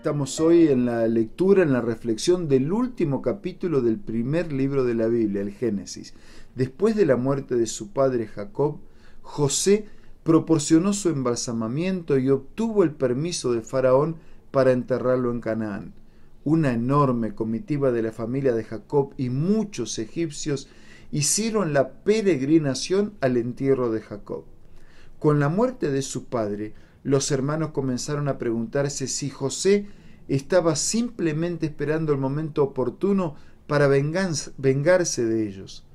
Estamos hoy en la lectura, en la reflexión del último capítulo del primer libro de la Biblia, el Génesis. Después de la muerte de su padre Jacob, José proporcionó su embalsamamiento y obtuvo el permiso de Faraón para enterrarlo en Canaán. Una enorme comitiva de la familia de Jacob y muchos egipcios hicieron la peregrinación al entierro de Jacob. Con la muerte de su padre, los hermanos comenzaron a preguntarse si José estaba simplemente esperando el momento oportuno para vengarse de ellos.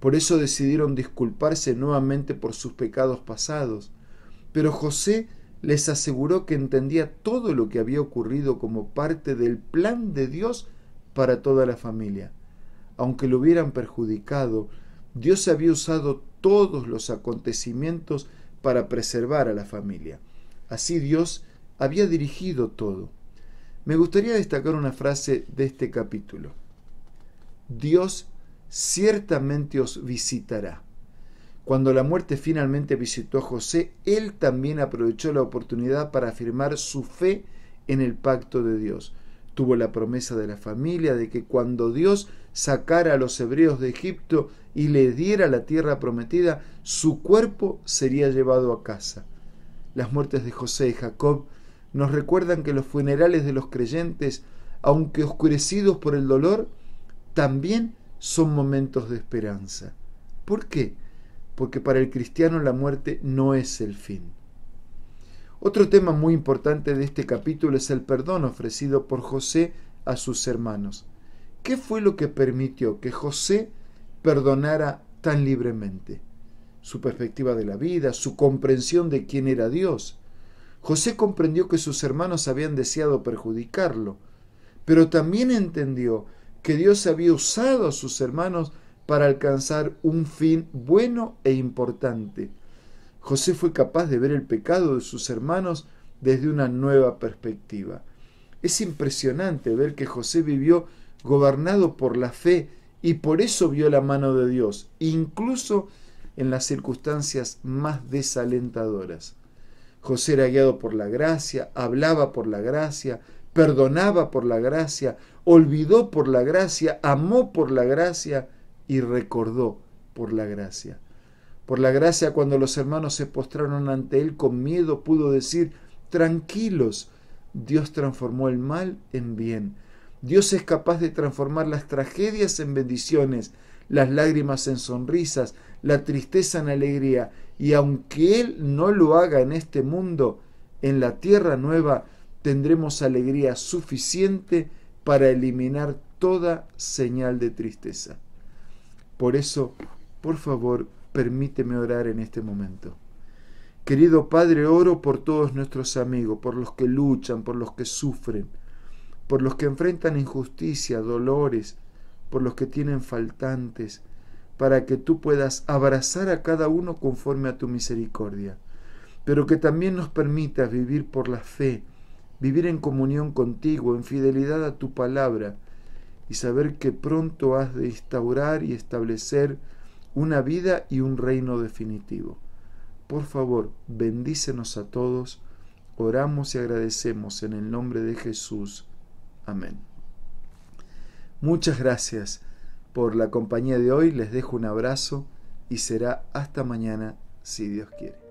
Por eso decidieron disculparse nuevamente por sus pecados pasados. Pero José les aseguró que entendía todo lo que había ocurrido como parte del plan de Dios para toda la familia. Aunque lo hubieran perjudicado, Dios había usado todos los acontecimientos para preservar a la familia. Así Dios había dirigido todo. Me gustaría destacar una frase de este capítulo. Dios ciertamente os visitará. Cuando la muerte finalmente visitó a José, él también aprovechó la oportunidad para afirmar su fe en el pacto de Dios. Tuvo la promesa de la familia de que cuando Dios sacara a los hebreos de Egipto y le diera la tierra prometida, su cuerpo sería llevado a casa. Las muertes de José y Jacob nos recuerdan que los funerales de los creyentes, aunque oscurecidos por el dolor, también son momentos de esperanza. ¿Por qué? Porque para el cristiano la muerte no es el fin. Otro tema muy importante de este capítulo es el perdón ofrecido por José a sus hermanos. ¿Qué fue lo que permitió que José perdonara tan libremente? Su perspectiva de la vida, su comprensión de quién era Dios. José comprendió que sus hermanos habían deseado perjudicarlo, pero también entendió que Dios había usado a sus hermanos para alcanzar un fin bueno e importante. José fue capaz de ver el pecado de sus hermanos desde una nueva perspectiva. Es impresionante ver que José vivió gobernado por la fe y por eso vio la mano de Dios, incluso en las circunstancias más desalentadoras. José era guiado por la gracia, hablaba por la gracia, perdonaba por la gracia, olvidó por la gracia, amó por la gracia y recordó por la gracia. Por la gracia cuando los hermanos se postraron ante él con miedo pudo decir, tranquilos, Dios transformó el mal en bien Dios es capaz de transformar las tragedias en bendiciones, las lágrimas en sonrisas, la tristeza en alegría. Y aunque Él no lo haga en este mundo, en la tierra nueva tendremos alegría suficiente para eliminar toda señal de tristeza. Por eso, por favor, permíteme orar en este momento. Querido Padre, oro por todos nuestros amigos, por los que luchan, por los que sufren por los que enfrentan injusticia, dolores, por los que tienen faltantes, para que tú puedas abrazar a cada uno conforme a tu misericordia, pero que también nos permitas vivir por la fe, vivir en comunión contigo, en fidelidad a tu palabra, y saber que pronto has de instaurar y establecer una vida y un reino definitivo. Por favor, bendícenos a todos, oramos y agradecemos en el nombre de Jesús. Amén. Muchas gracias por la compañía de hoy, les dejo un abrazo y será hasta mañana si Dios quiere.